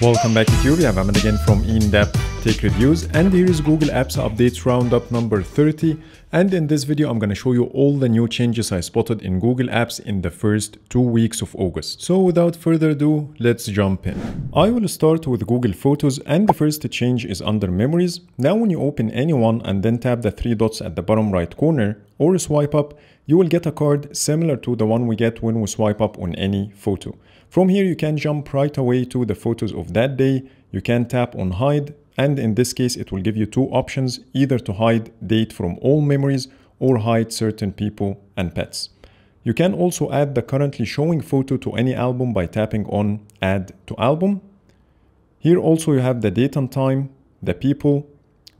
Welcome back to YouTube, I'm again from In-Depth Tech Reviews and here is Google Apps Updates Roundup number 30 and in this video I'm going to show you all the new changes I spotted in Google Apps in the first two weeks of August. So without further ado, let's jump in. I will start with Google Photos and the first change is under Memories. Now when you open any one and then tap the three dots at the bottom right corner or swipe up, you will get a card similar to the one we get when we swipe up on any photo. From here, you can jump right away to the photos of that day. You can tap on hide. And in this case, it will give you two options, either to hide date from all memories or hide certain people and pets. You can also add the currently showing photo to any album by tapping on add to album. Here also you have the date and time, the people,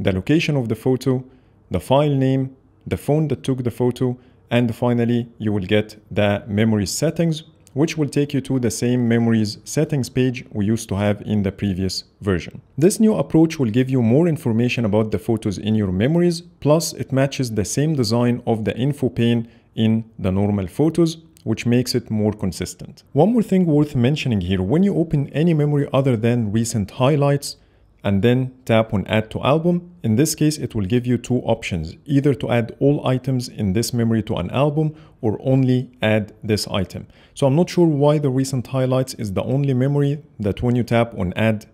the location of the photo, the file name, the phone that took the photo, and finally you will get the memory settings which will take you to the same memories settings page we used to have in the previous version. This new approach will give you more information about the photos in your memories, plus it matches the same design of the info pane in the normal photos, which makes it more consistent. One more thing worth mentioning here, when you open any memory other than recent highlights, and then tap on add to album. In this case, it will give you two options, either to add all items in this memory to an album or only add this item. So I'm not sure why the recent highlights is the only memory that when you tap on add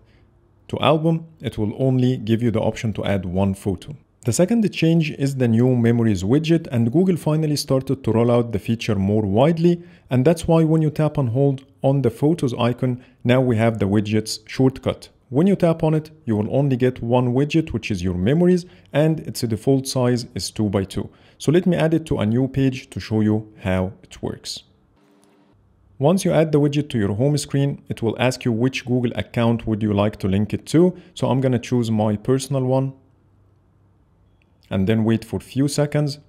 to album, it will only give you the option to add one photo. The second change is the new memories widget and Google finally started to roll out the feature more widely and that's why when you tap and hold on the photos icon, now we have the widgets shortcut. When you tap on it, you will only get one widget, which is your memories, and its default size is 2 by 2. So let me add it to a new page to show you how it works. Once you add the widget to your home screen, it will ask you which Google account would you like to link it to. So I'm going to choose my personal one and then wait for a few seconds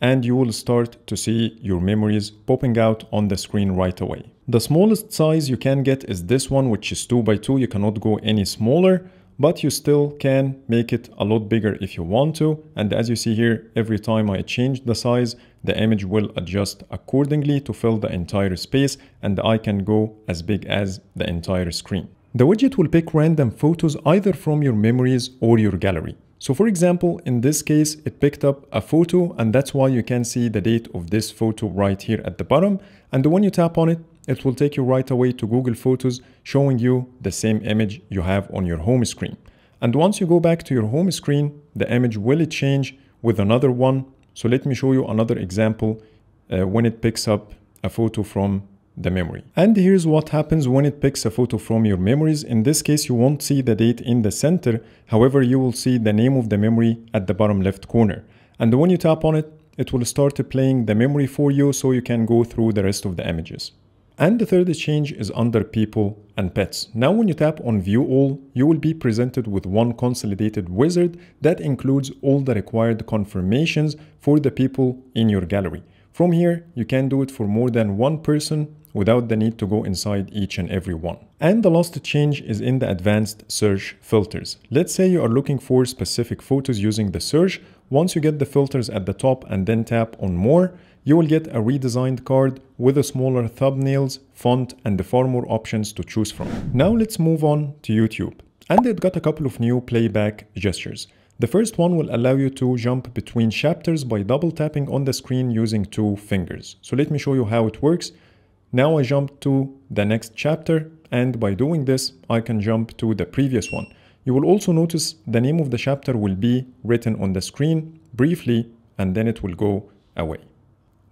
and you will start to see your memories popping out on the screen right away. The smallest size you can get is this one, which is 2 by 2 You cannot go any smaller, but you still can make it a lot bigger if you want to. And as you see here, every time I change the size, the image will adjust accordingly to fill the entire space and I can go as big as the entire screen. The widget will pick random photos either from your memories or your gallery. So for example, in this case, it picked up a photo and that's why you can see the date of this photo right here at the bottom. And when you tap on it, it will take you right away to Google Photos, showing you the same image you have on your home screen. And once you go back to your home screen, the image will change with another one. So let me show you another example uh, when it picks up a photo from the memory. And here's what happens when it picks a photo from your memories. In this case, you won't see the date in the center. However, you will see the name of the memory at the bottom left corner. And when you tap on it, it will start playing the memory for you so you can go through the rest of the images. And the third change is under people and pets. Now when you tap on view all, you will be presented with one consolidated wizard that includes all the required confirmations for the people in your gallery. From here, you can do it for more than one person without the need to go inside each and every one. And the last change is in the advanced search filters. Let's say you are looking for specific photos using the search. Once you get the filters at the top and then tap on more, you will get a redesigned card with a smaller thumbnails, font, and far more options to choose from. Now let's move on to YouTube. And it got a couple of new playback gestures. The first one will allow you to jump between chapters by double tapping on the screen using two fingers. So let me show you how it works. Now I jump to the next chapter and by doing this, I can jump to the previous one. You will also notice the name of the chapter will be written on the screen briefly and then it will go away.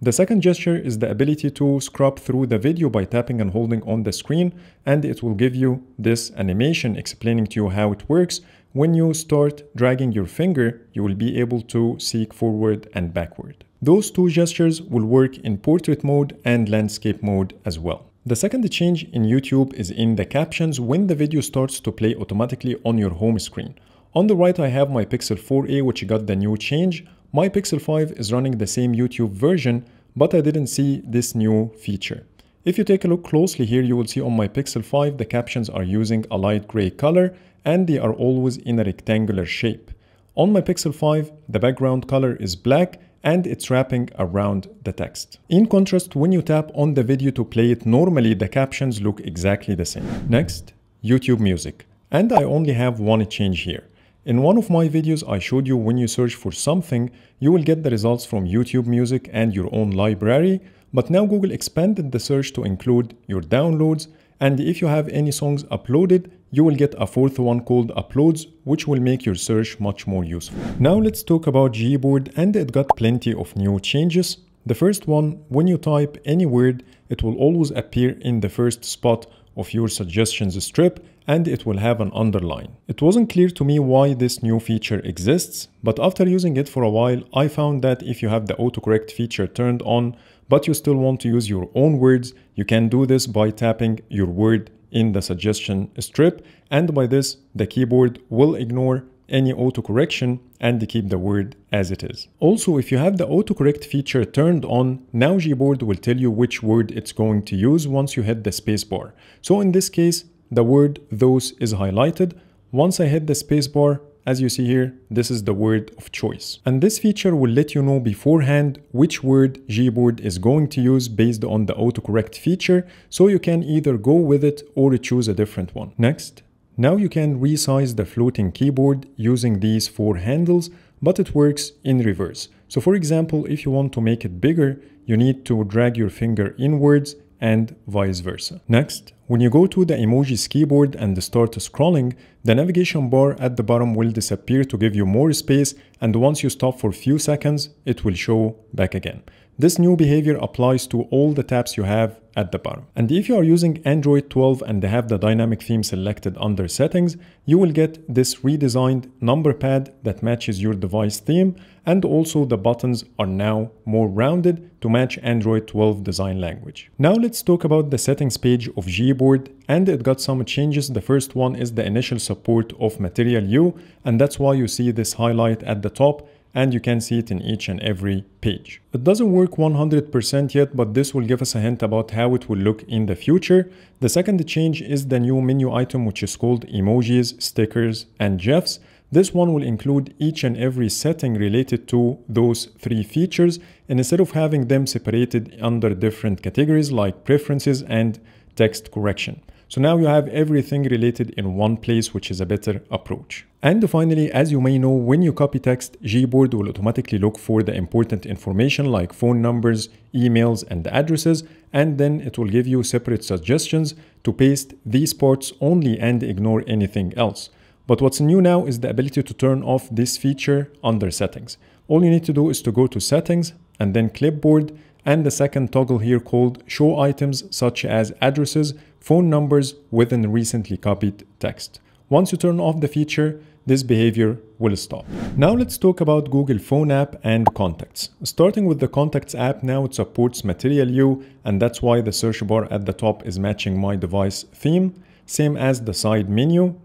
The second gesture is the ability to scrub through the video by tapping and holding on the screen and it will give you this animation explaining to you how it works. When you start dragging your finger, you will be able to seek forward and backward. Those two gestures will work in portrait mode and landscape mode as well. The second change in YouTube is in the captions when the video starts to play automatically on your home screen. On the right I have my Pixel 4a which got the new change. My Pixel 5 is running the same YouTube version but I didn't see this new feature. If you take a look closely here you will see on my Pixel 5 the captions are using a light gray color and they are always in a rectangular shape. On my Pixel 5 the background color is black and it's wrapping around the text. In contrast, when you tap on the video to play it normally, the captions look exactly the same. Next, YouTube Music. And I only have one change here. In one of my videos, I showed you when you search for something, you will get the results from YouTube Music and your own library, but now Google expanded the search to include your downloads, and if you have any songs uploaded, you will get a fourth one called uploads, which will make your search much more useful. Now let's talk about Gboard, and it got plenty of new changes. The first one, when you type any word, it will always appear in the first spot of your suggestions strip and it will have an underline. It wasn't clear to me why this new feature exists, but after using it for a while, I found that if you have the autocorrect feature turned on, but you still want to use your own words, you can do this by tapping your word in the suggestion strip, and by this, the keyboard will ignore any autocorrection and keep the word as it is. Also, if you have the autocorrect feature turned on, now Gboard will tell you which word it's going to use once you hit the spacebar. So in this case, the word those is highlighted. Once I hit the spacebar, as you see here, this is the word of choice. And this feature will let you know beforehand which word Gboard is going to use based on the autocorrect feature, so you can either go with it or choose a different one. Next, now you can resize the floating keyboard using these four handles, but it works in reverse. So for example, if you want to make it bigger, you need to drag your finger inwards and vice versa. Next, when you go to the emojis keyboard and start scrolling, the navigation bar at the bottom will disappear to give you more space and once you stop for a few seconds, it will show back again. This new behavior applies to all the tabs you have at the bottom. And if you are using Android 12 and have the dynamic theme selected under settings, you will get this redesigned number pad that matches your device theme and also the buttons are now more rounded to match Android 12 design language. Now let's talk about the settings page of Gboard and it got some changes. The first one is the initial support of Material You and that's why you see this highlight at the top and you can see it in each and every page. It doesn't work 100% yet, but this will give us a hint about how it will look in the future. The second change is the new menu item, which is called emojis, stickers, and GIFs. This one will include each and every setting related to those three features, and instead of having them separated under different categories like preferences and text correction. So now you have everything related in one place, which is a better approach. And finally, as you may know, when you copy text, Gboard will automatically look for the important information like phone numbers, emails, and addresses, and then it will give you separate suggestions to paste these parts only and ignore anything else. But what's new now is the ability to turn off this feature under settings. All you need to do is to go to settings and then clipboard and the second toggle here called show items such as addresses phone numbers within recently copied text. Once you turn off the feature, this behavior will stop. Now let's talk about Google Phone app and Contacts. Starting with the Contacts app, now it supports Material You, and that's why the search bar at the top is matching my device theme, same as the side menu.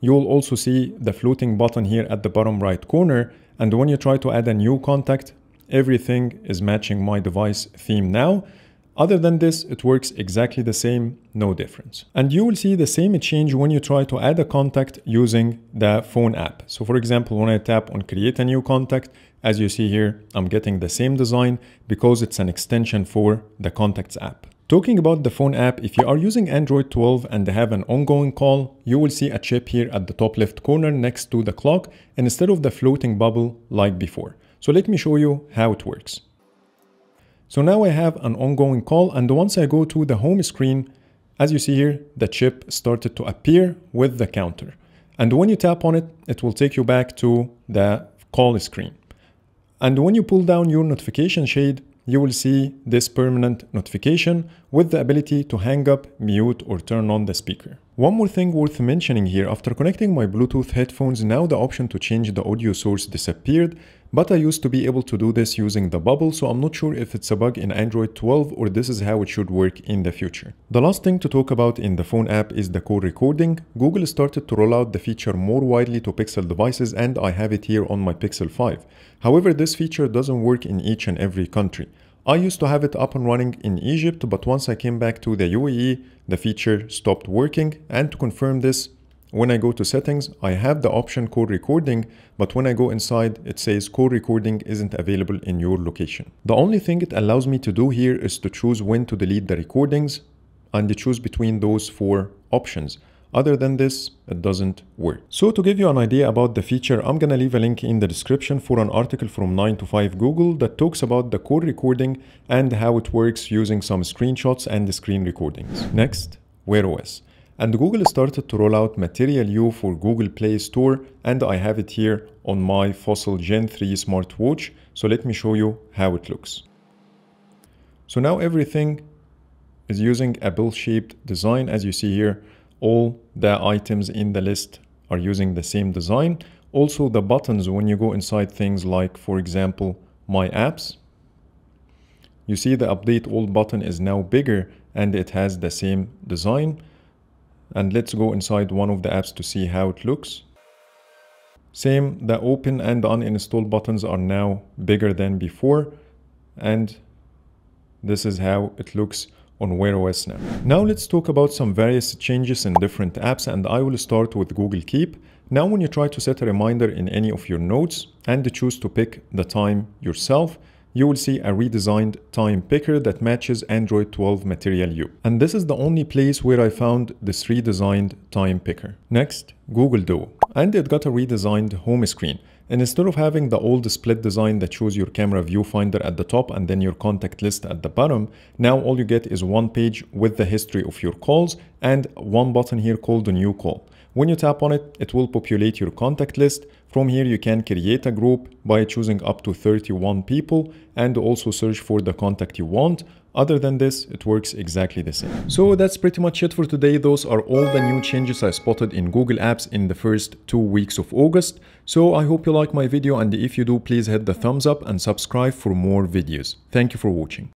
You'll also see the floating button here at the bottom right corner, and when you try to add a new contact, everything is matching my device theme now. Other than this, it works exactly the same, no difference. And you will see the same change when you try to add a contact using the phone app. So for example, when I tap on create a new contact, as you see here, I'm getting the same design because it's an extension for the contacts app. Talking about the phone app, if you are using Android 12 and have an ongoing call, you will see a chip here at the top left corner next to the clock instead of the floating bubble like before. So let me show you how it works. So now I have an ongoing call and once I go to the home screen, as you see here, the chip started to appear with the counter. And when you tap on it, it will take you back to the call screen. And when you pull down your notification shade, you will see this permanent notification with the ability to hang up, mute, or turn on the speaker. One more thing worth mentioning here, after connecting my Bluetooth headphones, now the option to change the audio source disappeared but I used to be able to do this using the bubble, so I'm not sure if it's a bug in Android 12 or this is how it should work in the future. The last thing to talk about in the phone app is the call recording. Google started to roll out the feature more widely to Pixel devices and I have it here on my Pixel 5. However, this feature doesn't work in each and every country. I used to have it up and running in Egypt, but once I came back to the UAE, the feature stopped working. And to confirm this, when I go to settings, I have the option call recording, but when I go inside, it says call recording isn't available in your location. The only thing it allows me to do here is to choose when to delete the recordings and choose between those four options. Other than this, it doesn't work. So to give you an idea about the feature, I'm gonna leave a link in the description for an article from 9 to 5 Google that talks about the call recording and how it works using some screenshots and the screen recordings. Next, Wear OS. And Google started to roll out Material You for Google Play Store and I have it here on my Fossil Gen 3 smartwatch. So let me show you how it looks. So now everything is using a bell-shaped design. As you see here, all the items in the list are using the same design. Also the buttons, when you go inside things like, for example, My Apps, you see the update all button is now bigger and it has the same design. And let's go inside one of the apps to see how it looks. Same, the open and uninstall buttons are now bigger than before. And this is how it looks on Wear OS now. Now let's talk about some various changes in different apps and I will start with Google Keep. Now when you try to set a reminder in any of your notes and choose to pick the time yourself, you will see a redesigned time picker that matches Android 12 Material You. And this is the only place where I found this redesigned time picker. Next, Google Duo. And it got a redesigned home screen. And instead of having the old split design that shows your camera viewfinder at the top and then your contact list at the bottom, now all you get is one page with the history of your calls and one button here called a new call. When you tap on it, it will populate your contact list. From here, you can create a group by choosing up to 31 people and also search for the contact you want. Other than this, it works exactly the same. So that's pretty much it for today. Those are all the new changes I spotted in Google Apps in the first two weeks of August. So I hope you like my video and if you do, please hit the thumbs up and subscribe for more videos. Thank you for watching.